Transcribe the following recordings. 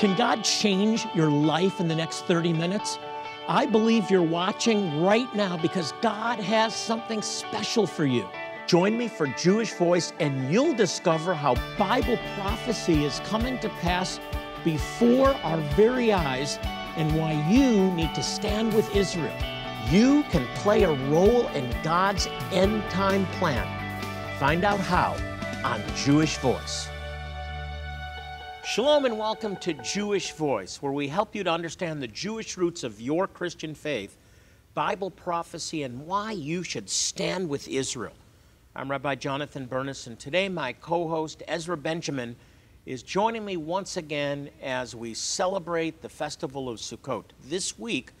Can God change your life in the next 30 minutes? I believe you're watching right now because God has something special for you. Join me for Jewish Voice, and you'll discover how Bible prophecy is coming to pass before our very eyes and why you need to stand with Israel. You can play a role in God's end time plan. Find out how on Jewish Voice. Shalom and welcome to Jewish Voice, where we help you to understand the Jewish roots of your Christian faith, Bible prophecy, and why you should stand with Israel. I'm Rabbi Jonathan Bernis, and today my co host Ezra Benjamin is joining me once again as we celebrate the festival of Sukkot. This week,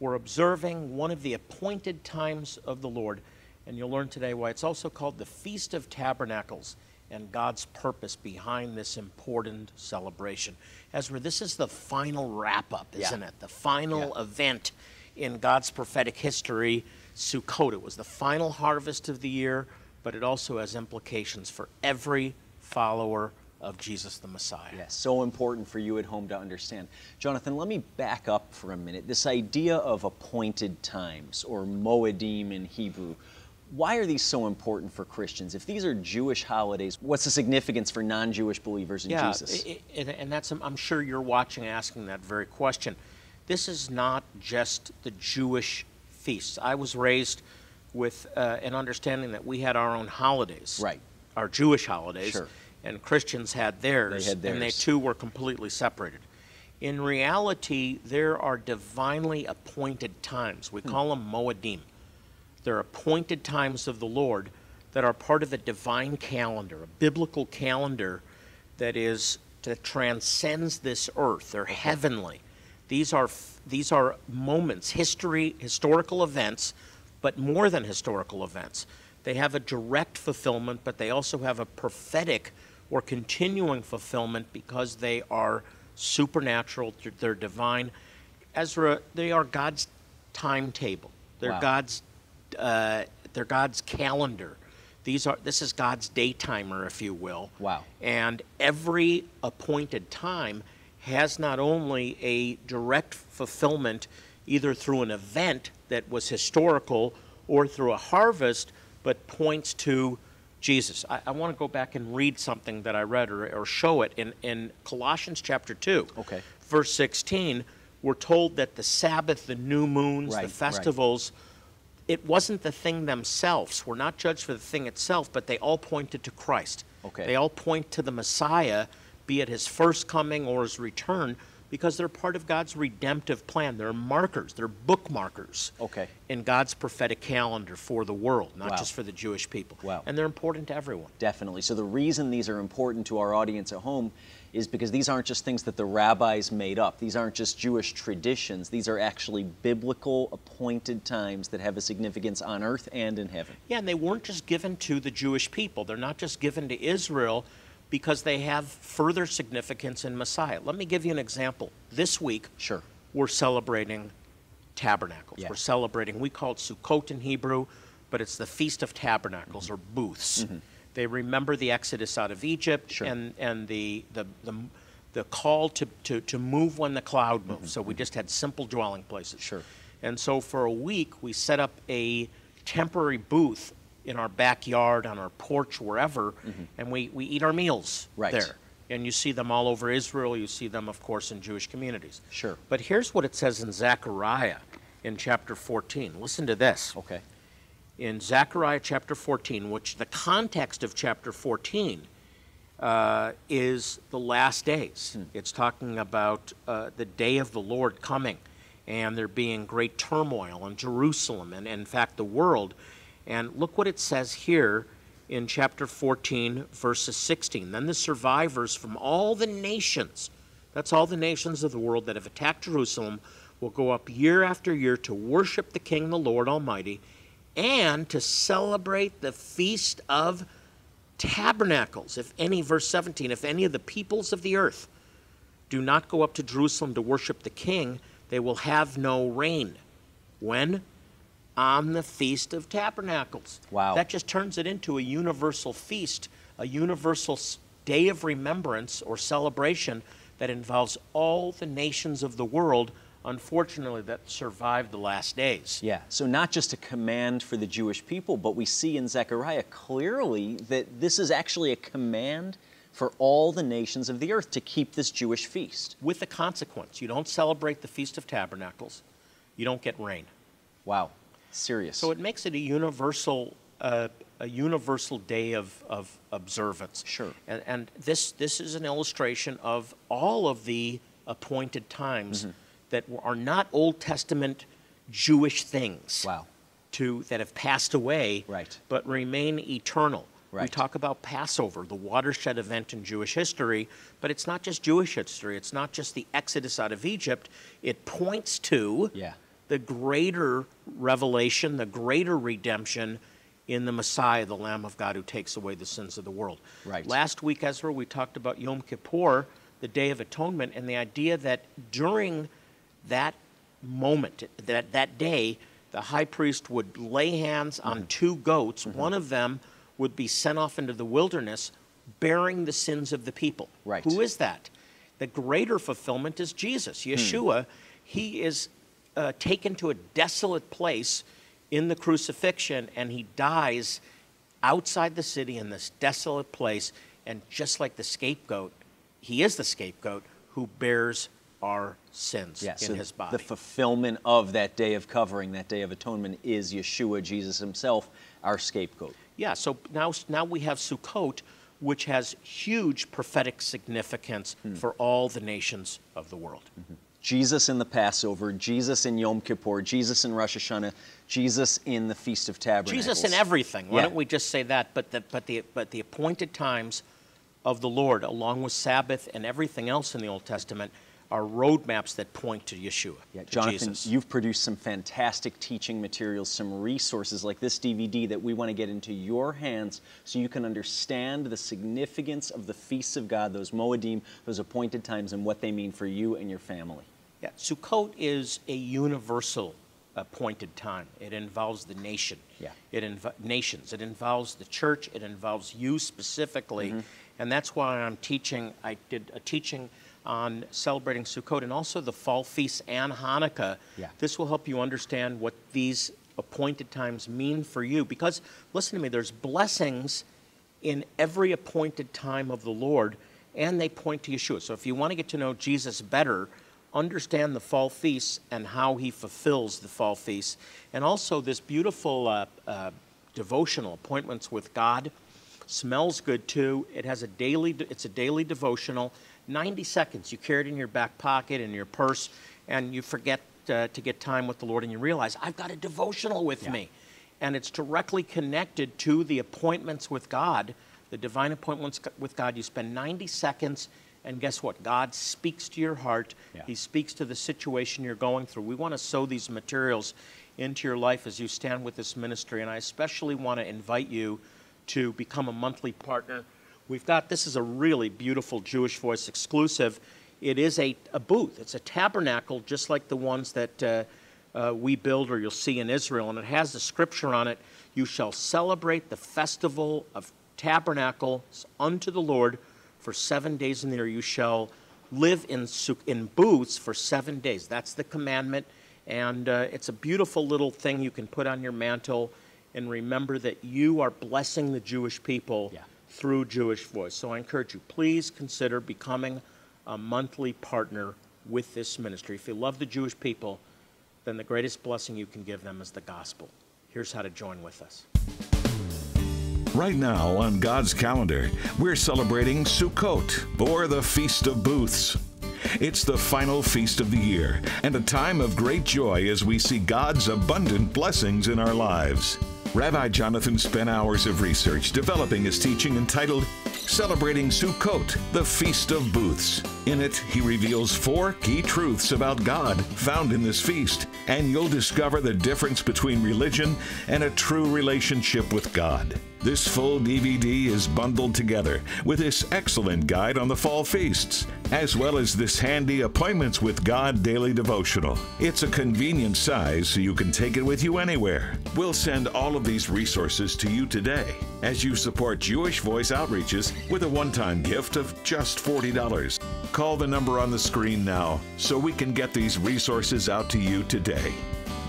we're observing one of the appointed times of the Lord, and you'll learn today why it's also called the Feast of Tabernacles and God's purpose behind this important celebration. Ezra, this is the final wrap up, isn't Yeah. it? The final Yeah. event in God's prophetic history, Sukkot. It was the final harvest of the year, but it also has implications for every follower of Jesus the Messiah. Yes, so important for you at home to understand. Jonathan, let me back up for a minute. This idea of appointed times, or Moedim in Hebrew, why are these so important for Christians? If these are Jewish holidays, what's the significance for non Jewish believers in yeah, Jesus? and, that's I'm sure you're watching asking that very question. This is not just the Jewish feasts. I was raised with uh, an understanding that we had our own holidays, Right. Our Jewish holidays, Sure. and Christians had theirs, They had and they too were completely separated. In reality, there are divinely appointed times. Hmm. We call them Moedim. They're appointed times of the Lord that are part of a divine calendar, a biblical calendar that is that transcends this earth. They're heavenly. These are these are moments, history, historical events, but more than historical events. They have a direct fulfillment, but they also have a prophetic or continuing fulfillment because they are supernatural, they're- they're divine. Ezra, they are God's timetable. They're Wow. God's uh, they're God's calendar. These are this is God's day timer, if you will. Wow. And every appointed time has not only a direct fulfillment, either through an event that was historical or through a harvest, but points to Jesus. I, I want to go back and read something that I read or, or show it in, in Colossians chapter 2. Okay. Verse 16, we're told that the Sabbath, the new moons, Right, the right. It wasn't the thing themselves. We're not judged for the thing itself, but they all pointed to Christ. Okay. They all point to the Messiah, be it his first coming or his return, because they're part of God's redemptive plan. They're markers, they're bookmarkers Okay. in God's prophetic calendar for the world, not Wow. just for the Jewish people. Wow. And they're important to everyone. Definitely. So, the reason these are important to our audience at home is because these aren't just things that the rabbis made up. These aren't just Jewish traditions. These are actually biblical appointed times that have a significance on earth and in heaven. Yeah, and they weren't just given to the Jewish people. They're not just given to Israel because they have further significance in Messiah. Let me give you an example. This week, Sure. we're celebrating tabernacles. Yeah. We're celebrating, we call it Sukkot in Hebrew, but it's the Feast of Tabernacles mm-hmm. or booths. Mm-hmm. They remember the Exodus out of Egypt Sure. and, and the, the, the, the call to, to, to move when the cloud moves. Mm-hmm. So we just had simple dwelling places. Sure. And so for a week, we set up a temporary booth in our backyard, on our porch, wherever, mm-hmm. and we, we eat our meals Right. there. And you see them all over Israel. You see them, of course, in Jewish communities. Sure. But here's what it says in Zechariah in chapter 14. Listen to this. Okay. In Zechariah chapter 14, which the context of chapter 14 uh, is the last days. It's talking about uh, the day of the Lord coming and there being great turmoil in Jerusalem and, in fact, the world. And look what it says here in chapter 14, verses 16. Then the survivors from all the nations, that's all the nations of the world that have attacked Jerusalem, will go up year after year to worship the King, the Lord Almighty, and to celebrate the feast of tabernacles. If any, verse 17, if any of the peoples of the earth do not go up to Jerusalem to worship the king, they will have no rain. When? On the Feast of Tabernacles. Wow. That just turns it into a universal feast, a universal day of remembrance or celebration that involves all the nations of the world, unfortunately, that survived the last days. Yeah, so not just a command for the Jewish people, but we see in Zechariah clearly that this is actually a command for all the nations of the earth to keep this Jewish feast. With the consequence, you don't celebrate the Feast of Tabernacles, you don't get rain. Wow, serious. So it makes it a universal, uh, a universal day of, of observance. Sure. And, and this, this is an illustration of all of the appointed times Mm-hmm. That are not Old Testament Jewish things. Wow. To, that have passed away, Right. but remain eternal. We talk about Passover, the watershed event in Jewish history, but it's not just Jewish history. It's not just the exodus out of Egypt. It points to Yeah. the greater revelation, the greater redemption in the Messiah, the Lamb of God who takes away the sins of the world. Right. Last week, Ezra, we talked about Yom Kippur, the Day of Atonement, and the idea that during that moment, that, that day, the high priest would lay hands Mm-hmm. on two goats. One of them would be sent off into the wilderness bearing the sins of the people. Right. Who is that? The greater fulfillment is Jesus, Yeshua. He is uh, taken to a desolate place in the crucifixion and he dies outside the city in this desolate place. And just like the scapegoat, he is the scapegoat who bears our sins Yeah, in so his body. the fulfillment of that day of covering, that day of atonement, is Yeshua, Jesus himself, our scapegoat. Yeah, so now, now we have Sukkot, which has huge prophetic significance Hmm. for all the nations of the world. Jesus in the Passover, Jesus in Yom Kippur, Jesus in Rosh Hashanah, Jesus in the Feast of Tabernacles. Jesus in everything. Why Yeah. don't we just say that? But the, but, the, but the appointed times of the Lord, along with Sabbath and everything else in the Old Testament, are roadmaps that point to Yeshua, Yeah, to Jonathan, Jesus. you've produced some fantastic teaching materials, some resources like this DVD that we want to get into your hands so you can understand the significance of the feasts of God, those Moedim, those appointed times, and what they mean for you and your family. Yeah, Sukkot is a universal appointed time. It involves the nation. Yeah. It inv- nations. It involves the church. It involves you specifically, Mm-hmm. and that's why I'm teaching. I did a teaching on celebrating Sukkot and also the fall feasts and Hanukkah. Yeah. This will help you understand what these appointed times mean for you. Because listen to me, there's blessings in every appointed time of the Lord, and they point to Yeshua. So if you want to get to know Jesus better, understand the fall feasts and how he fulfills the fall feasts. And also this beautiful uh, uh, devotional, Appointments with God. Smells good too. It has a daily, it's a daily devotional. 90 seconds. You carry it in your back pocket, in your purse, and you forget uh, to get time with the Lord, and you realize, I've got a devotional with Yeah. me and it's directly connected to the appointments with God, the divine appointments with God. You spend 90 seconds, and guess what? God speaks to your heart. Yeah. He speaks to the situation you're going through. We want to sow these materials into your life as you stand with this ministry, and I especially want to invite you to become a monthly partner. We've got this is a really beautiful Jewish Voice exclusive. It is a, a booth. It's a tabernacle, just like the ones that uh, uh, we build or you'll see in Israel, and it has the scripture on it. You shall celebrate the festival of tabernacles unto the Lord for seven days in the year. You shall live in in booths for seven days. That's the commandment, and uh, it's a beautiful little thing you can put on your mantle, and remember that you are blessing the Jewish people Yeah. through Jewish Voice. So I encourage you, please consider becoming a monthly partner with this ministry. If you love the Jewish people, then the greatest blessing you can give them is the gospel. Here's how to join with us. Right now on God's calendar, we're celebrating Sukkot, or the Feast of Booths. It's the final feast of the year and a time of great joy as we see God's abundant blessings in our lives. Rabbi Jonathan spent hours of research developing his teaching entitled Celebrating Sukkot, the Feast of Booths. In it, he reveals four key truths about God found in this feast, and you'll discover the difference between religion and a true relationship with God. This full DVD is bundled together with this excellent guide on the fall feasts, as well as this handy Appointments with God daily devotional. It's a convenient size so you can take it with you anywhere. We'll send all of these resources to you today as you support Jewish Voice Outreaches with a one time gift of just $40. Call the number on the screen now so we can get these resources out to you today.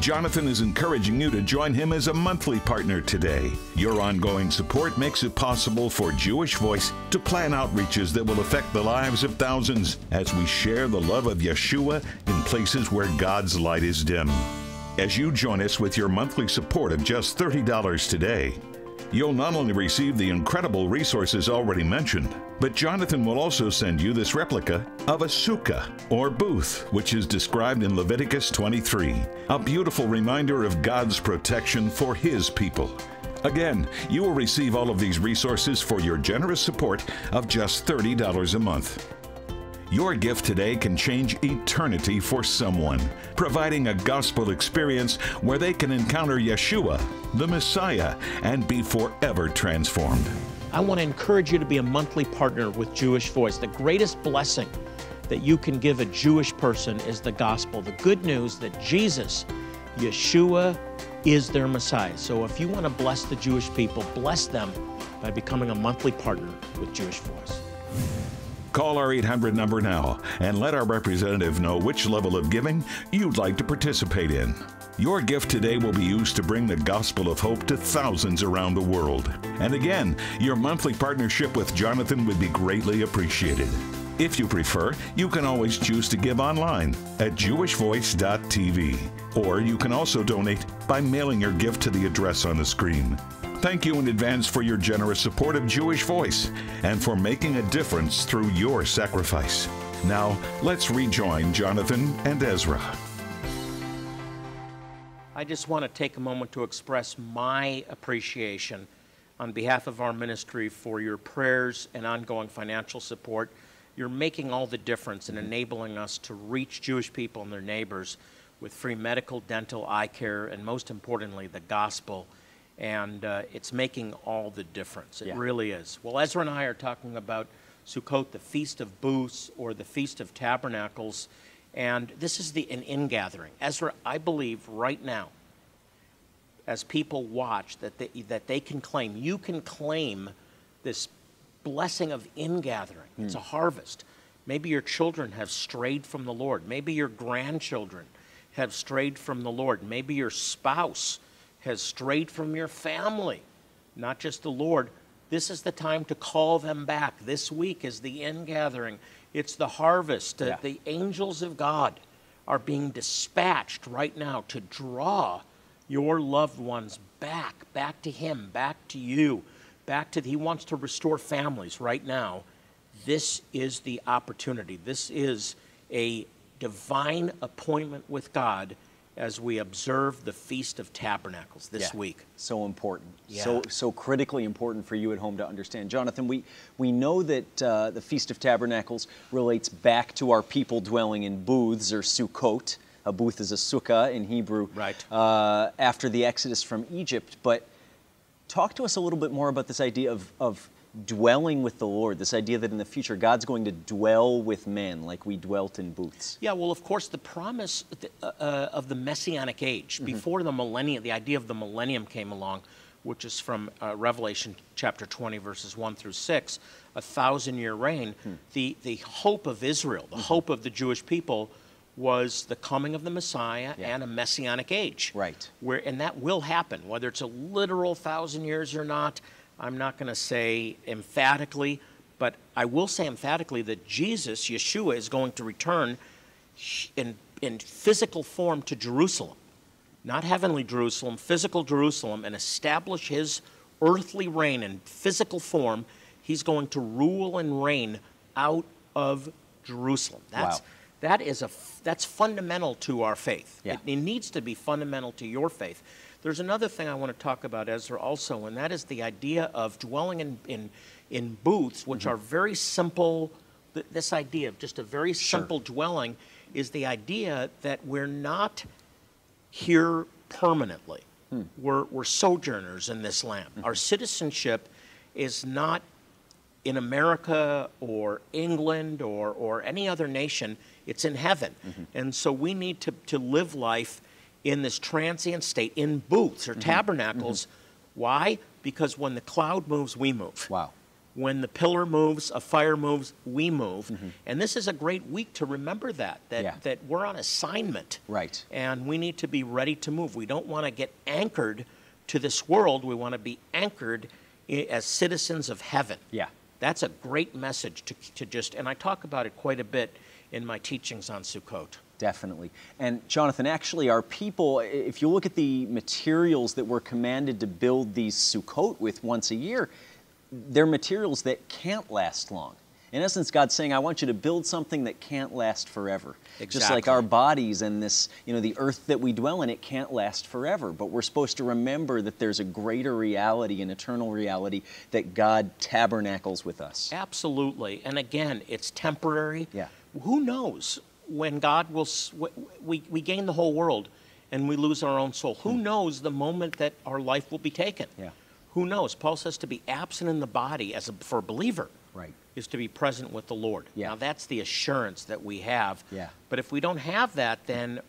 Jonathan is encouraging you to join him as a monthly partner today. Your ongoing support makes it possible for Jewish Voice to plan outreaches that will affect the lives of thousands as we share the love of Yeshua in places where God's light is dim. As you join us with your monthly support of just $30 today, You'll not only receive the incredible resources already mentioned, but Jonathan will also send you this replica of a sukkah, or booth, which is described in Leviticus 23, a beautiful reminder of God's protection for His people. Again, you will receive all of these resources for your generous support of just $30 a month. Your gift today can change eternity for someone, providing a gospel experience where they can encounter Yeshua, the Messiah, and be forever transformed. I want to encourage you to be a monthly partner with Jewish Voice. The greatest blessing that you can give a Jewish person is the gospel, the good news that Jesus, Yeshua, is their Messiah. So if you want to bless the Jewish people, bless them by becoming a monthly partner with Jewish Voice. Call our 800 number now and let our representative know which level of giving you'd like to participate in. Your gift today will be used to bring the gospel of hope to thousands around the world. And again, your monthly partnership with Jonathan would be greatly appreciated. If you prefer, you can always choose to give online at jewishvoice.tv, or you can also donate by mailing your gift to the address on the screen. Thank you in advance for your generous support of Jewish Voice and for making a difference through your sacrifice. Now, let's rejoin Jonathan and Ezra. I just want to take a moment to express my appreciation on behalf of our ministry for your prayers and ongoing financial support. You're making all the difference in enabling us to reach Jewish people and their neighbors with free medical, dental, eye care, and most importantly, the gospel and uh, it's making all the difference. It Yeah. really is. Well, Ezra and I are talking about Sukkot, the Feast of Booths or the Feast of Tabernacles, and this is the an ingathering. Ezra, I believe right now, as people watch, that they, that they can claim, you can claim this blessing of ingathering. It's a harvest. Maybe your children have strayed from the Lord. Maybe your grandchildren have strayed from the Lord. Maybe your spouse has strayed from your family, not just the Lord. This is the time to call them back. This week is the ingathering. It's the harvest. Yeah. The angels of God are being dispatched right now to draw your loved ones back, back to Him, back to you, back to, He wants to restore families right now. This is the opportunity. This is a divine appointment with God as we observe the Feast of Tabernacles this Yeah. week. So important. Yeah. So so critically important for you at home to understand. Jonathan, we we know that uh, the Feast of Tabernacles relates back to our people dwelling in booths or sukkot. A booth is a sukkah in Hebrew. Right. Uh, after the Exodus from Egypt, but talk to us a little bit more about this idea of of dwelling with the Lord. This idea that in the future God's going to dwell with men like we dwelt in booths. Yeah, well, of course, the promise uh, uh, of the messianic age, before the millennium, the idea of the millennium came along, which is from uh, Revelation chapter 20, verses 1 through 6, a thousand year reign. The, the hope of Israel, the hope of the Jewish people, was the coming of the Messiah Yeah. and a messianic age. Right. Where, and that will happen, whether it's a literal thousand years or not. I'm not going to say emphatically, but I will say emphatically that Jesus, Yeshua, is going to return in, in physical form to Jerusalem, not heavenly Jerusalem, physical Jerusalem, and establish his earthly reign in physical form. He's going to rule and reign out of Jerusalem. That's, Wow. that is a, that's fundamental to our faith. Yeah. It, it needs to be fundamental to your faith. There's another thing I want to talk about, Ezra, also, and that is the idea of dwelling in, in, in booths, which mm-hmm. are very simple. Th- this idea of just a very simple dwelling is the idea that we're not here permanently. Hmm. We're, we're sojourners in this land. Mm-hmm. Our citizenship is not in America or England or, or any other nation, it's in heaven. Mm-hmm. And so we need to, to live life in this transient state, in booths or mm-hmm. tabernacles. Mm-hmm. Why? Because when the cloud moves, we move. Wow. When the pillar moves, a fire moves, we move. Mm-hmm. And this is a great week to remember that, that, Yeah. that we're on assignment. Right. And we need to be ready to move. We don't want to get anchored to this world. We want to be anchored as citizens of heaven. Yeah. That's a great message to, to just, and I talk about it quite a bit in my teachings on Sukkot. Definitely. And Jonathan, actually, our people, if you look at the materials that we're commanded to build these Sukkot with once a year, they're materials that can't last long. In essence, God's saying, I want you to build something that can't last forever. Exactly. Just like our bodies and this, you know, the earth that we dwell in, it can't last forever. But we're supposed to remember that there's a greater reality, an eternal reality, that God tabernacles with us. Absolutely. And again, it's temporary. Yeah. Who knows when God will, we, we gain the whole world and we lose our own soul? Who knows the moment that our life will be taken? Hmm. Yeah. Who knows? Paul says to be absent in the body as a, for a believer Right. is to be present with the Lord. Yeah. Now that's the assurance that we have. Yeah. But if we don't have that, then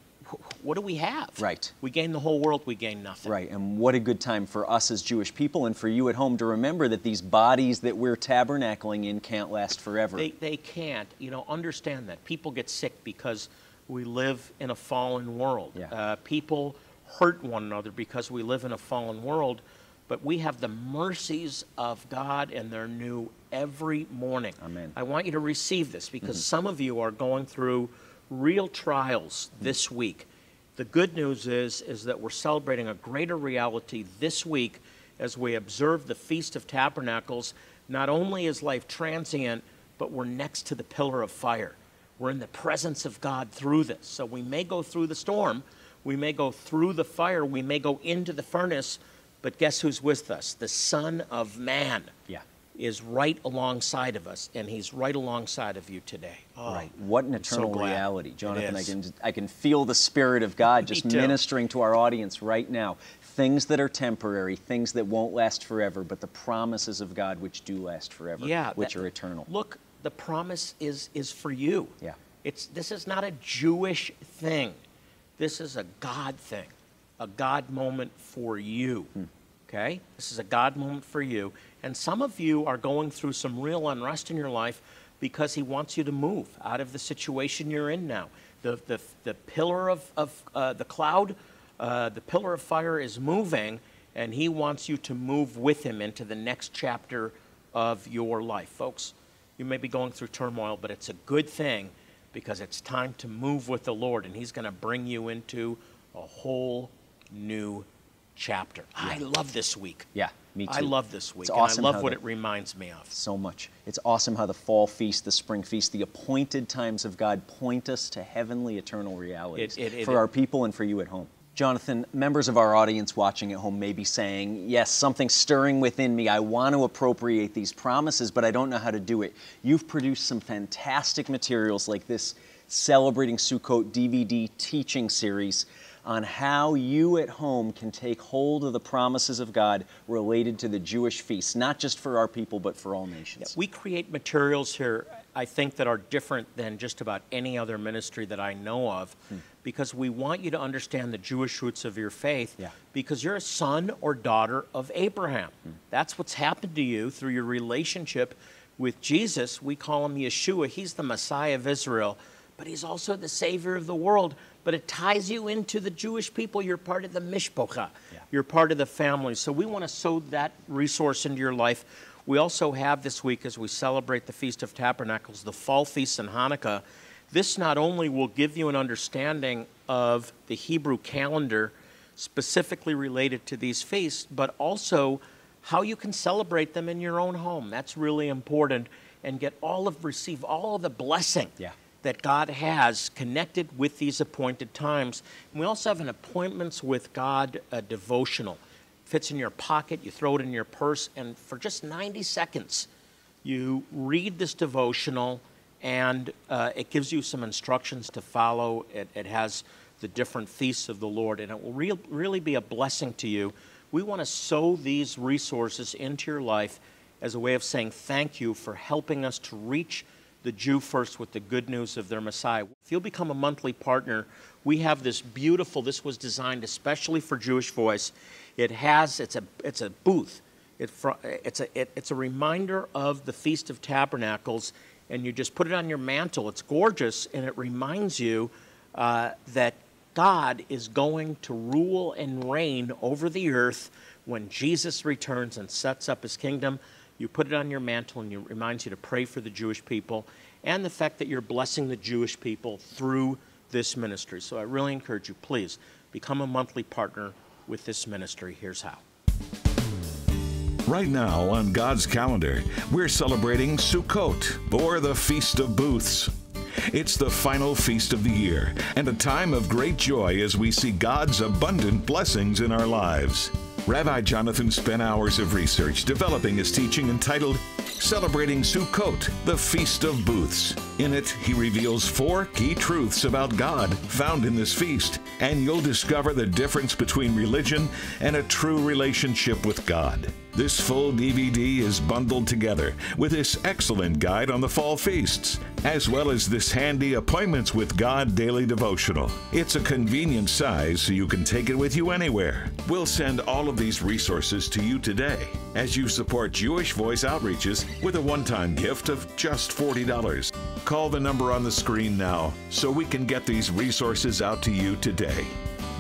what do we have? Right. We gain the whole world, we gain nothing. Right, and what a good time for us as Jewish people and for you at home to remember that these bodies that we're tabernacling in can't last forever. They, they can't. You know, understand that. People get sick because we live in a fallen world. Yeah. Uh, people hurt one another because we live in a fallen world. But we have the mercies of God, and they're new every morning. Amen. I want you to receive this because some of you are going through real trials this week. The good news is is that we're celebrating a greater reality this week as we observe the Feast of Tabernacles. Not only is life transient, but we're next to the pillar of fire. We're in the presence of God through this. So we may go through the storm, we may go through the fire, we may go into the furnace, but guess who's with us? The Son of Man yeah. Is right alongside of us, and he's right alongside of you today. Oh, Right. What an I'm so eternal glad. reality. Jonathan, I can I can feel the spirit of God just ministering to our audience right now. Things that are temporary, things that won't last forever, but the promises of God which do last forever, yeah, which that- are eternal. Look, the promise is is for you. Yeah. It's this is not a Jewish thing. This is a God thing, a God moment for you. Hmm. Okay? This is a God moment for you. And some of you are going through some real unrest in your life because He wants you to move out of the situation you're in now. The, the, the pillar of, of uh, the cloud, uh, the pillar of fire is moving, and He wants you to move with Him into the next chapter of your life. Folks, you may be going through turmoil, but it's a good thing because it's time to move with the Lord, and He's going to bring you into a whole new chapter. I love this week. Yeah, me too. I love this week. It's and awesome I love what the- it reminds me of. so much. It's awesome how the fall feast, the spring feast, the appointed times of God point us to heavenly eternal realities It- it- it- for our people and for you at home. Jonathan, members of our audience watching at home may be saying, Yes, something's stirring within me. I want to appropriate these promises, but I don't know how to do it. You've produced some fantastic materials like this Celebrating Sukkot DVD teaching series on how you at home can take hold of the promises of God related to the Jewish feasts, not just for our people, but for all nations. We create materials here, I think, that are different than just about any other ministry that I know of hmm. because we want you to understand the Jewish roots of your faith Yeah. because you're a son or daughter of Abraham. Hmm. That's what's happened to you through your relationship with Jesus. We call him Yeshua, he's the Messiah of Israel, but he's also the Savior of the world. But it ties you into the Jewish people. You're part of the Mishpocha. Yeah. You're part of the family. So we want to sow that resource into your life. We also have this week, as we celebrate the Feast of Tabernacles, the Fall Feast and Hanukkah. This not only will give you an understanding of the Hebrew calendar specifically related to these feasts, but also how you can celebrate them in your own home. That's really important and get all of receive all of the blessing Yeah. That God has connected with these appointed times. And we also have an appointments with God uh, devotional. Fits in your pocket, you throw it in your purse, and for just 90 seconds, you read this devotional, and uh, it gives you some instructions to follow. It, it has the different feasts of the Lord, and it will real really be a blessing to you. We want to sow these resources into your life as a way of saying thank you for helping us to reach the Jew first with the good news of their Messiah. If you'll become a monthly partner, we have this beautiful, this was designed especially for Jewish Voice. It has, it's a, it's a booth. It, it's, a, it, it's a reminder of the Feast of Tabernacles, and you just put it on your mantle. It's gorgeous, and it reminds you uh, that God is going to rule and reign over the earth when Jesus returns and sets up his kingdom. You put it on your mantle, and it reminds you to pray for the Jewish people and the fact that you're blessing the Jewish people through this ministry. So I really encourage you, please become a monthly partner with this ministry. Here's how. Right now on God's calendar, we're celebrating Sukkot, or the Feast of Booths. It's the final feast of the year and a time of great joy as we see God's abundant blessings in our lives. Rabbi Jonathan spent hours of research developing his teaching entitled Celebrating Sukkot, the Feast of Booths. In it, he reveals four key truths about God found in this feast, and you'll discover the difference between religion and a true relationship with God. This full DVD is bundled together with this excellent guide on the fall feasts, as well as this handy Appointments with God daily devotional. It's a convenient size so you can take it with you anywhere. We'll send all of these resources to you today as you support Jewish Voice Outreaches with a one time gift of just $40. Call the number on the screen now so we can get these resources out to you today.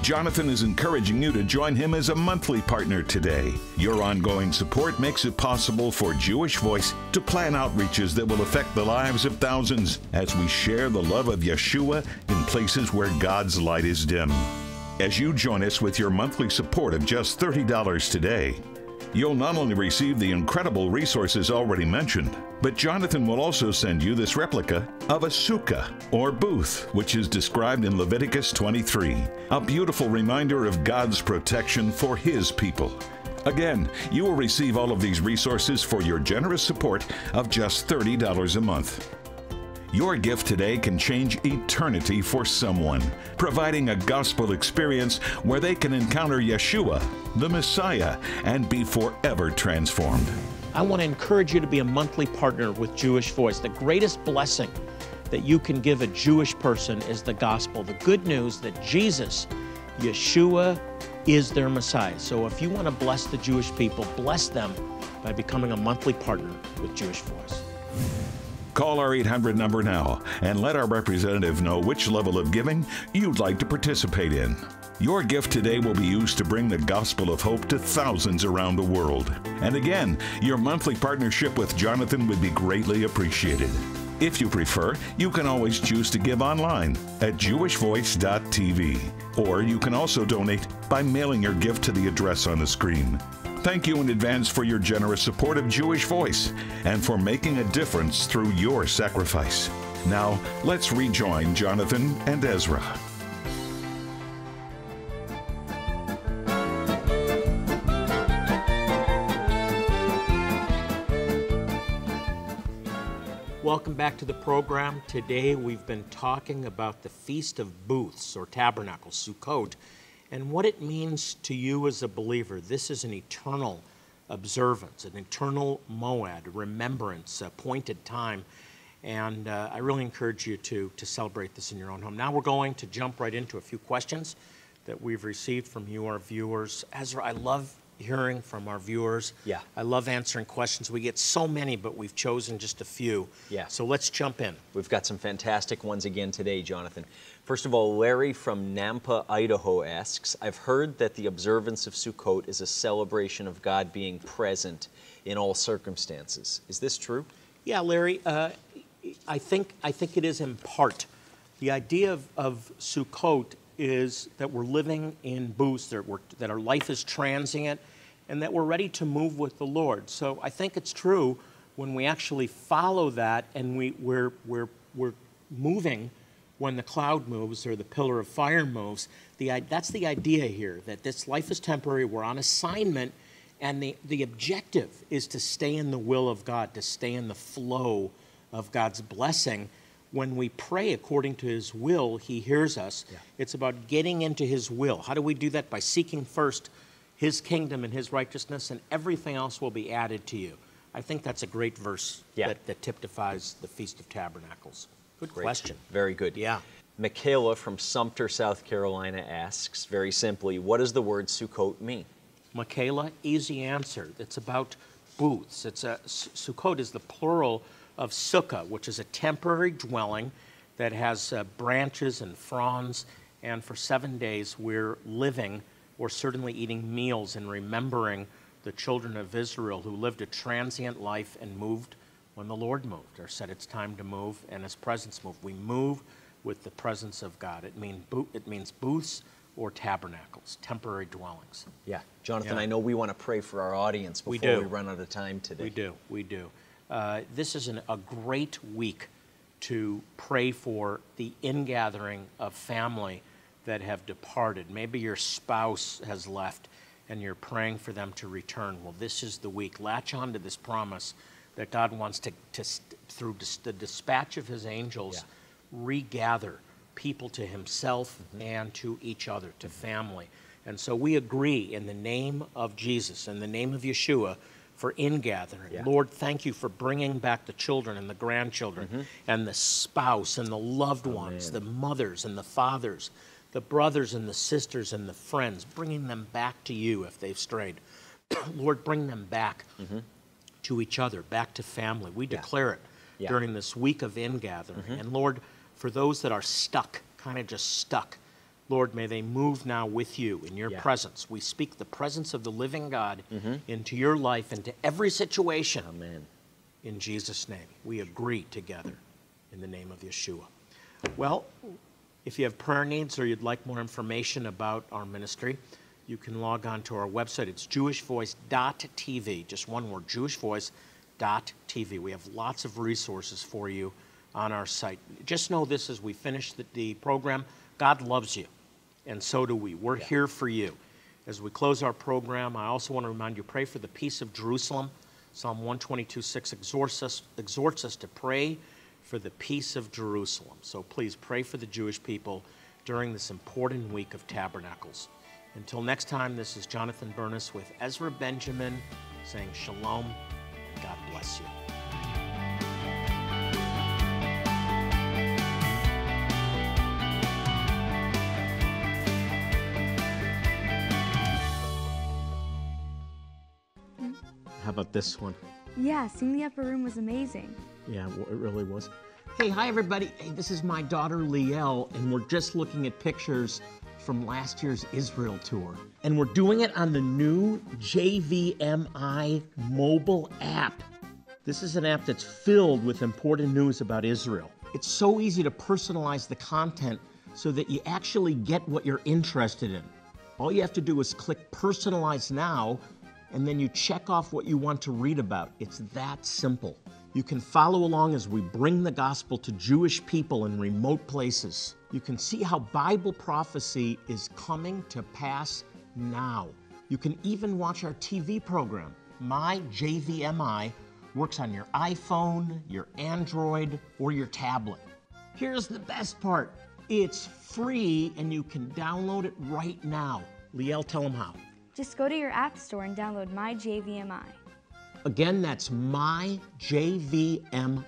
Jonathan is encouraging you to join him as a monthly partner today. Your ongoing support makes it possible for Jewish Voice to plan outreaches that will affect the lives of thousands as we share the love of Yeshua in places where God's light is dim. As you join us with your monthly support of just $30 today, You'll not only receive the incredible resources already mentioned, but Jonathan will also send you this replica of a sukkah, or booth, which is described in Leviticus 23, a beautiful reminder of God's protection for His people. Again, you will receive all of these resources for your generous support of just $30 a month. Your gift today can change eternity for someone, providing a gospel experience where they can encounter Yeshua, the Messiah, and be forever transformed. I want to encourage you to be a monthly partner with Jewish Voice. The greatest blessing that you can give a Jewish person is the gospel, the good news that Jesus, Yeshua, is their Messiah. So if you want to bless the Jewish people, bless them by becoming a monthly partner with Jewish Voice. Call our 800 number now and let our representative know which level of giving you'd like to participate in. Your gift today will be used to bring the gospel of hope to thousands around the world. And again, your monthly partnership with Jonathan would be greatly appreciated. If you prefer, you can always choose to give online at jewishvoice.tv, or you can also donate by mailing your gift to the address on the screen. Thank you in advance for your generous support of Jewish Voice and for making a difference through your sacrifice. Now, let's rejoin Jonathan and Ezra. Welcome back to the program. Today we've been talking about the Feast of Booths or Tabernacles, Sukkot, and what it means to you as a believer. This is an eternal observance, an eternal moed, a remembrance, appointed time. And uh, I really encourage you to, to celebrate this in your own home. Now we're going to jump right into a few questions that we've received from you, our viewers. Ezra, I love hearing from our viewers. Yeah. I love answering questions. We get so many, but we've chosen just a few. Yeah. So let's jump in. We've got some fantastic ones again today, Jonathan. First of all, Larry from Nampa, Idaho asks I've heard that the observance of Sukkot is a celebration of God being present in all circumstances. Is this true? Yeah, Larry, uh, I, think, I think it is in part. The idea of, of Sukkot is that we're living in booths, that, that our life is transient, and that we're ready to move with the Lord. So I think it's true when we actually follow that and we, we're, we're, we're moving when the cloud moves or the pillar of fire moves. The, that's the idea here, that this life is temporary, we're on assignment, and the, the objective is to stay in the will of God, to stay in the flow of God's blessing when we pray according to his will, he hears us. Yeah. It's about getting into his will. How do we do that? By seeking first his kingdom and his righteousness, and everything else will be added to you. I think that's a great verse yeah. that, that, typifies the Feast of Tabernacles. Good great. question. Very good. Yeah. Michaela from Sumter, South Carolina asks very simply, what does the word Sukkot mean? Michaela, easy answer. It's about booths. It's a Sukkot is the plural of sukkah, which is a temporary dwelling that has uh, branches and fronds. And for seven days, we're living or certainly eating meals and remembering the children of Israel who lived a transient life and moved when the Lord moved or said it's time to move and his presence moved. We move with the presence of God. It, mean, it means booths or tabernacles, temporary dwellings. Yeah. Jonathan, yeah. I know we want to pray for our audience before we, we run out of time today. We do, we do. Uh, this is an, a great week to pray for the ingathering of family that have departed. Maybe your spouse has left and you're praying for them to return. Well, this is the week. Latch on to this promise that God wants to, to through the dispatch of his angels, yeah. regather people to himself mm-hmm. and to each other, to mm-hmm. family. And so we agree in the name of Jesus, in the name of Yeshua, for ingathering. Yeah. Lord, thank you for bringing back the children and the grandchildren mm-hmm. and the spouse and the loved ones, the mothers and the fathers, the brothers and the sisters and the friends, bringing them back to you if they've strayed. Lord, bring them back mm-hmm. To each other, back to family. We yeah. declare it yeah. during this week of ingathering. Mm-hmm. And Lord, for those that are stuck, kind of just stuck, Lord, may they move now with you in your yeah. presence. We speak the presence of the living God mm-hmm. into your life, into every situation. Amen. In Jesus' name, we agree together in the name of Yeshua. Well, if you have prayer needs or you'd like more information about our ministry, you can log on to our website. It's jewishvoice.tv, just one word, jewishvoice.tv. We have lots of resources for you on our site. Just know this as we finish the, the program God loves you and so do we. We're yeah. here for you. As we close our program, I also want to remind you pray for the peace of Jerusalem. Psalm 122 6 exhorts us, exhorts us to pray for the peace of Jerusalem. So please pray for the Jewish people during this important week of tabernacles. Until next time, this is Jonathan Bernis with Ezra Benjamin saying shalom. God bless you. How about this one? Yeah, seeing the upper room was amazing. Yeah, it really was. Hey, hi everybody. Hey, this is my daughter Liel, and we're just looking at pictures from last year's Israel tour. And we're doing it on the new JVMI mobile app. This is an app that's filled with important news about Israel. It's so easy to personalize the content so that you actually get what you're interested in. All you have to do is click Personalize Now and then you check off what you want to read about. It's that simple. You can follow along as we bring the gospel to Jewish people in remote places. You can see how Bible prophecy is coming to pass now. You can even watch our TV program. My JVMI works on your iPhone, your Android, or your tablet. Here's the best part it's free and you can download it right now. Liel, tell them how. Just go to your app store and download My JVMI. Again, that's My JVMI.